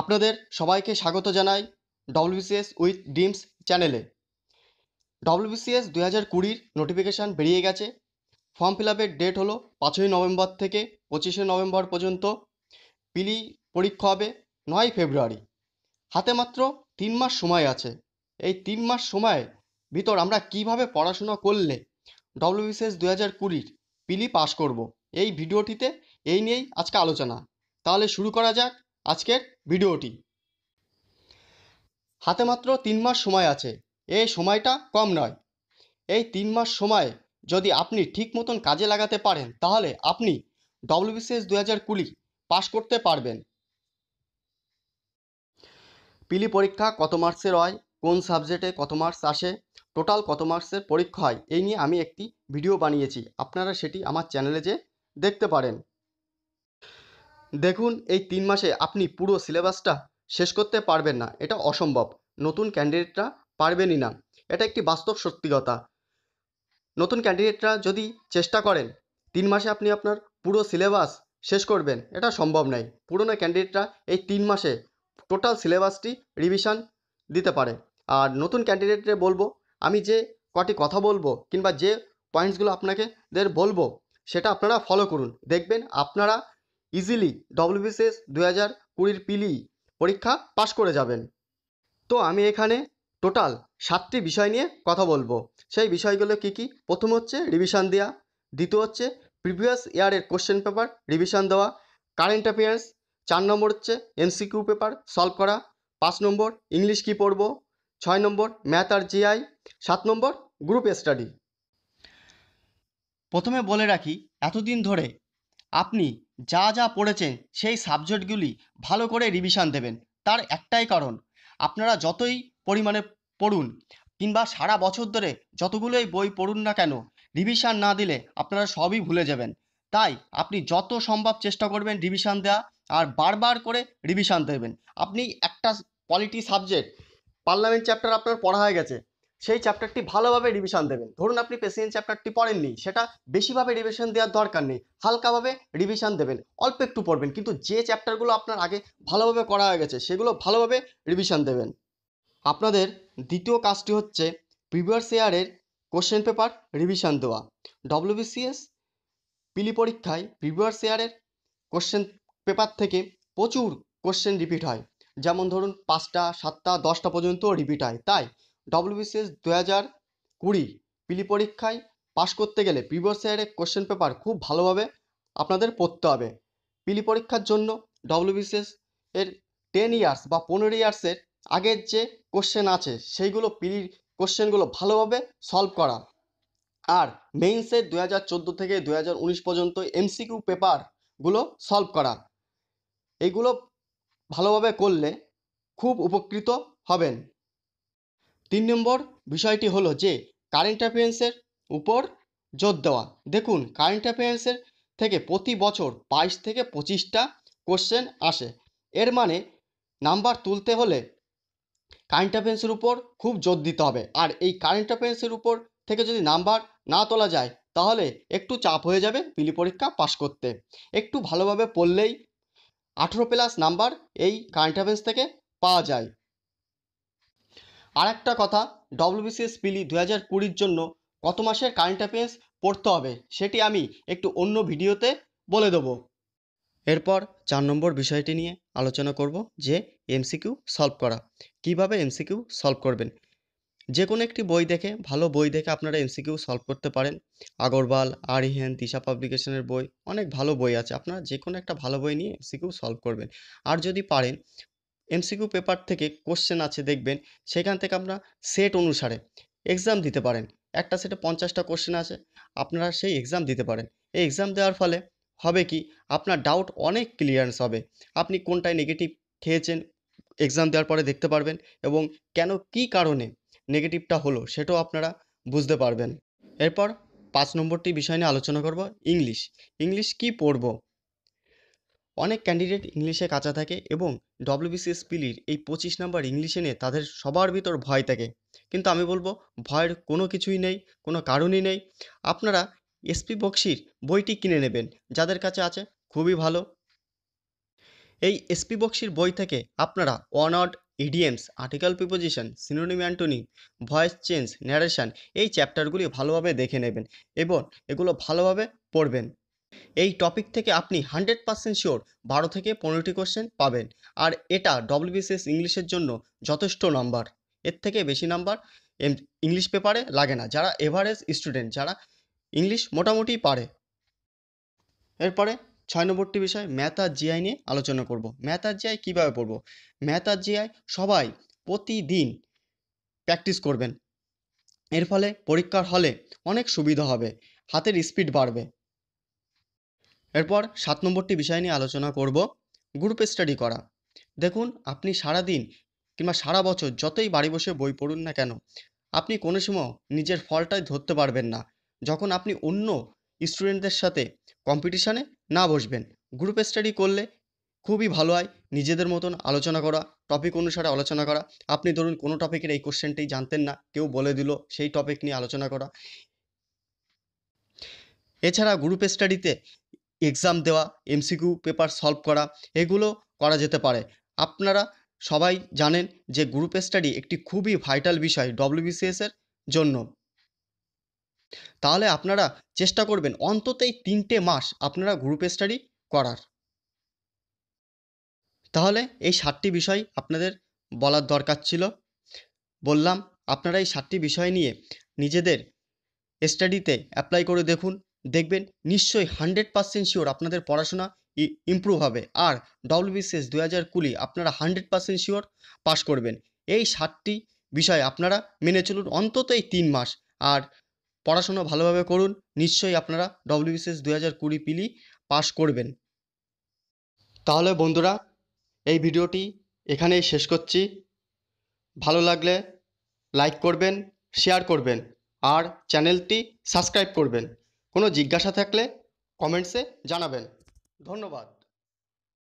আপনাদের সবাইকে স্বাগত জানাই ডব্লিউবিসিএস উইথ ডিমস চ্যানেলে ডব্লিউবিসিএস দুই হাজার কুড়ির নোটিফিকেশান বেরিয়ে গেছে। ফর্ম ফিল আপের ডেট হলো পাঁচই নভেম্বর থেকে পঁচিশে নভেম্বর পর্যন্ত। পিলি পরীক্ষা হবে নয় ফেব্রুয়ারি। হাতে মাত্র তিন মাস সময় আছে। এই তিন মাস সময়ের ভিতর আমরা কীভাবে পড়াশোনা করলে ডব্লিউবিসিএস দুই হাজার কুড়ির পিলি পাস করব? এই ভিডিওটিতে এই নিয়েই আজকে আলোচনা। তাহলে শুরু করা যাক আজকের ভিডিওটি। হাতে মাত্র তিন মাস সময় আছে। এই সময়টা কম নয়। এই তিন মাস সময় যদি আপনি ঠিক মতন কাজে লাগাতে পারেন, তাহলে আপনি ডব্লিউবিসিএস দু হাজার কুড়ি পাশ করতে পারবেন। পিলি পরীক্ষা কত মার্কসের হয়, কোন সাবজেক্টে কত মার্কস আসে, টোটাল কত মার্কসের পরীক্ষা হয়, এই নিয়ে আমি একটি ভিডিও বানিয়েছি। আপনারা সেটি আমার চ্যানেলে যে দেখতে পারেন। দেখুন, এই তিন মাসে আপনি পুরো সিলেবাসটা শেষ করতে পারবেন না। এটা অসম্ভব। নতুন ক্যান্ডিডেটরা পারবেনই না। এটা একটি বাস্তব সত্যিকতা। নতুন ক্যান্ডিডেটরা যদি চেষ্টা করেন, তিন মাসে আপনি আপনার পুরো সিলেবাস শেষ করবেন, এটা সম্ভব নয়। পুরনো ক্যান্ডিডেটরা এই তিন মাসে টোটাল সিলেবাসটি রিভিশন দিতে পারে। আর নতুন ক্যান্ডিডেটদের বলব, আমি যে কটি কথা বলব কিংবা যে পয়েন্টসগুলো আপনাকে দের বলব, সেটা আপনারা ফলো করুন। দেখবেন আপনারা ইজিলি ডব্লিউবিসিএস দু হাজার কুড়ির পিলি পরীক্ষা পাশ করে যাবেন। তো আমি এখানে টোটাল সাতটি বিষয় নিয়ে কথা বলব। সেই বিষয়গুলো কি কি? প্রথম হচ্ছে রিভিশন দেওয়া দ্বিতীয় হচ্ছে প্রিভিয়াস ইয়ারের কোশ্চেন পেপার রিভিশন দেওয়া কারেন্ট অ্যাফেয়ার্স চার নম্বর হচ্ছে এমসিকিউ পেপার সলভ করা, পাঁচ নম্বর ইংলিশ কি পড়ব, ছয় নম্বর ম্যাথ আর জিআই সাত নম্বর গ্রুপ স্টাডি প্রথমে বলে রাখি, এতদিন ধরে আপনি যা যা পড়েছেন, সেই সাবজেক্টগুলি ভালো করে রিভিশন দেবেন। তার একটাই কারণ, আপনারা যতই পরিমাণে পড়ুন কিংবা সারা বছর ধরে যতগুলোই বই পড়ুন না কেন রিভিশন না দিলে আপনারা সবই ভুলে যাবেন। তাই আপনি যত সম্ভব চেষ্টা করবেন রিভিশন দেওয়া আর বারবার করে রিভিশন দেবেন। আপনি একটা পলিটি সাবজেক্ট পার্লামেন্ট চ্যাপ্টার আপনার পড়া হয়ে গেছে সেই চ্যাপ্টারটি ভালোভাবে রিভিশন দেবেন। ধরুন আপনি প্রেসিডেন্ট চ্যাপ্টারটি পড়েননি, সেটা বেশিভাবে রিভিশন দেওয়ার দরকার নেই। হালকাভাবে রিভিশন দেবেন, অল্প একটু পড়বেন, কিন্তু যে চ্যাপ্টারগুলো আপনার আগে ভালোভাবে করা হয়ে গেছে, সেগুলো ভালোভাবে রিভিশন দেবেন। আপনাদের দ্বিতীয় কাজটি হচ্ছে প্রিভিয়াস ইয়ারের কোশ্চেন পেপার রিভিশন দেওয়া। ডব্লিউবিসিএস পিলি পরীক্ষায় প্রিভিয়াস ইয়ারের কোশ্চেন পেপার থেকে প্রচুর কোশ্চেন রিপিট হয়। যেমন ধরুন পাঁচটা, সাতটা, দশটা পর্যন্ত রিপিট হয়। তাই ডব্লিউবিসিএস দু হাজার কুড়ি পিলি পরীক্ষায় পাশ করতে গেলে প্রিভিয়াস ইয়ারের কোশ্চেন পেপার খুব ভালোভাবে আপনাদের পড়তে হবে। পিলি পরীক্ষার জন্য ডব্লিউবিসিএস এর টেন ইয়ার্স বা পনেরো ইয়ার্সের আগের যে কোশ্চেন আছে, সেইগুলো পিলির কোশ্চেনগুলো ভালোভাবে সলভ করা। আর মেইনসের দু হাজার চোদ্দ থেকে দু হাজার উনিশ পর্যন্ত এমসিকিউ পেপারগুলো সলভ করা। এইগুলো ভালোভাবে করলে খুব উপকৃত হবেন। তিন নম্বর বিষয়টি হলো যে কারেন্ট অ্যাফেয়ার্সের উপর জোর দেওয়া। দেখুন কারেন্ট অ্যাফেয়ার্সের থেকে প্রতি বছর বাইশ থেকে পঁচিশটা কোশ্চেন আসে। এর মানে নাম্বার তুলতে হলে কারেন্ট অ্যাফেয়ার্সের উপর খুব জোর দিতে হবে। আর এই কারেন্ট অ্যাফেয়ার্সের উপর থেকে যদি নাম্বার না তোলা যায়, তাহলে একটু চাপ হয়ে যাবে পিলি পরীক্ষা পাশ করতে। একটু ভালোভাবে পড়লেই আঠেরো প্লাস নাম্বার এই কারেন্ট অ্যাফেয়ার্স থেকে পাওয়া যায়। আর একটা কথা ডব্লিউবিসিএস পিলি দু হাজার কুড়ির জন্য কত মাসের কারেন্ট অ্যাফেয়ার্স পড়তে হবে সেটি আমি একটু অন্য ভিডিওতে বলে দেবো। এরপর চার নম্বর বিষয়টি নিয়ে আলোচনা করব যে এমসিকিউ সলভ করা। কীভাবে এমসিকিউ সলভ করবেন? যে কোনো একটি বই দেখে, ভালো বই দেখে আপনারা এমসিকিউ সলভ করতে পারেন। আগরওয়াল আরিহেন দিশা পাবলিকেশনের বই, অনেক ভালো বই আছে। আপনারা যে কোনো একটা ভালো বই নিয়ে এমসিকিউ সলভ করবেন। আর যদি পারেন এমসিকিউ পেপার থেকে কোশ্চেন আছে, দেখবেন। সেখান থেকে আপনারা সেট অনুসারে এক্সাম দিতে পারেন। একটা সেটে পঞ্চাশটা কোশ্চেন আছে, আপনারা সেই এক্সাম দিতে পারেন। এই এক্সাম দেওয়ার ফলে হবে কি, আপনার ডাউট অনেক ক্লিয়ারেন্স হবে। আপনি কোনটায় নেগেটিভ খেয়েছেন এক্সাম দেওয়ার পরে দেখতে পারবেন এবং কেন কী কারণে নেগেটিভটা হলো সেটাও আপনারা বুঝতে পারবেন। এরপর পাঁচ নম্বরটি বিষয় নিয়ে আলোচনা করব ইংলিশ ইংলিশ কি পড়ব? অনেক ক্যান্ডিডেট ইংলিশে কাঁচা থাকে এবং ডব্লিউবিসিএস পিলির এই পঁচিশ নাম্বার ইংলিশে নিয়ে তাদের সবার ভিতর ভয় থাকে। কিন্তু আমি বলব, ভয়ের কোনো কিছুই নেই, কোনো কারণই নেই। আপনারা এসপি বক্সির বইটি কিনে নেবেন, যাদের কাছে আছে খুবই ভালো। এই এসপি বক্সির বই থেকে আপনারা word idioms article preposition synonym antonym voice change narration এই চ্যাপ্টারগুলি ভালোভাবে দেখে নেবেন এবং এগুলো ভালোভাবে পড়বেন। এই টপিক থেকে আপনি হান্ড্রেড পার্সেন্ট শিওর বারো থেকে পনেরোটি কোশ্চেন পাবেন। আর এটা ডব্লিউবিসিএস ইংলিশের জন্য যথেষ্ট নাম্বার এর থেকে বেশি নাম্বার ইংলিশ পেপারে লাগে না। যারা এভারেজ স্টুডেন্ট যারা ইংলিশ মোটামুটি পারে। এরপরে ছয় নম্বরটি বিষয় ম্যাথ আর জিআই নিয়ে আলোচনা করব। ম্যাথ আর জিআই কীভাবে পড়ব? ম্যাথ আর জিআই সবাই প্রতিদিন প্র্যাকটিস করবেন। এর ফলে পরীক্ষার হলে অনেক সুবিধা হবে। হাতের স্পিড বাড়বে। এরপর সাত নম্বরটি বিষয় নিয়ে আলোচনা করব। গ্রুপ স্টাডি করা। দেখুন, আপনি সারা দিন কিংবা সারা বছর যতই বাড়ি বসে বই পড়ুন না কেন, আপনি কোনো সময় নিজের ফলটাই ধরতে পারবেন না। যখন আপনি অন্য স্টুডেন্টদের সাথে কম্পিটিশানে না বসবেন গ্রুপ স্টাডি করলে খুবই ভালো হয়। নিজেদের মতন আলোচনা করা টপিক অনুসারে আলোচনা করা। আপনি ধরুন, কোনো টপিকের এই কোশ্চেনটি জানতেন না, কেউ বলে দিল সেই টপিক নিয়ে আলোচনা করা। এছাড়া গ্রুপ স্টাডিতে এক্সাম দেওয়া এমসিকিউ পেপার সলভ করা, এগুলো করা যেতে পারে। আপনারা সবাই জানেন যে গ্রুপ স্টাডি একটি খুবই ভাইটাল বিষয় ডব্লিউবিসিএস এর জন্য। তাহলে আপনারা চেষ্টা করবেন অন্তত এই তিনটে মাস আপনারা গ্রুপ স্টাডি করার। তাহলে এই সাতটি বিষয় আপনাদের বলার দরকার ছিল। বললাম, আপনারা এই সাতটি বিষয় নিয়ে নিজেদের স্টাডিতে অ্যাপ্লাই করে দেখুন। দেখবেন নিশ্চয়ই হান্ড্রেড পার্সেন্ট শিওর আপনাদের পড়াশোনা ইমপ্রুভ হবে। আর ডব্লিউবিসিএস দু হাজার কুড়ি আপনারা হান্ড্রেড পার্সেন্ট শিওর পাস করবেন। এই সাতটি বিষয় আপনারা মেনে চলুন অন্তত এই তিন মাস। আর পড়াশোনা ভালোভাবে করুন, নিশ্চয়ই আপনারা ডব্লিউবিসিএস দু হাজার কুড়ি পিলি পাস করবেন। তাহলে বন্ধুরা, এই ভিডিওটি এখানেই শেষ করছি। ভালো লাগলে লাইক করবেন শেয়ার করবেন, আর চ্যানেলটি সাবস্ক্রাইব করবেন। কোনো জিজ্ঞাসা থাকলে কমেন্টসে জানাবেন। ধন্যবাদ।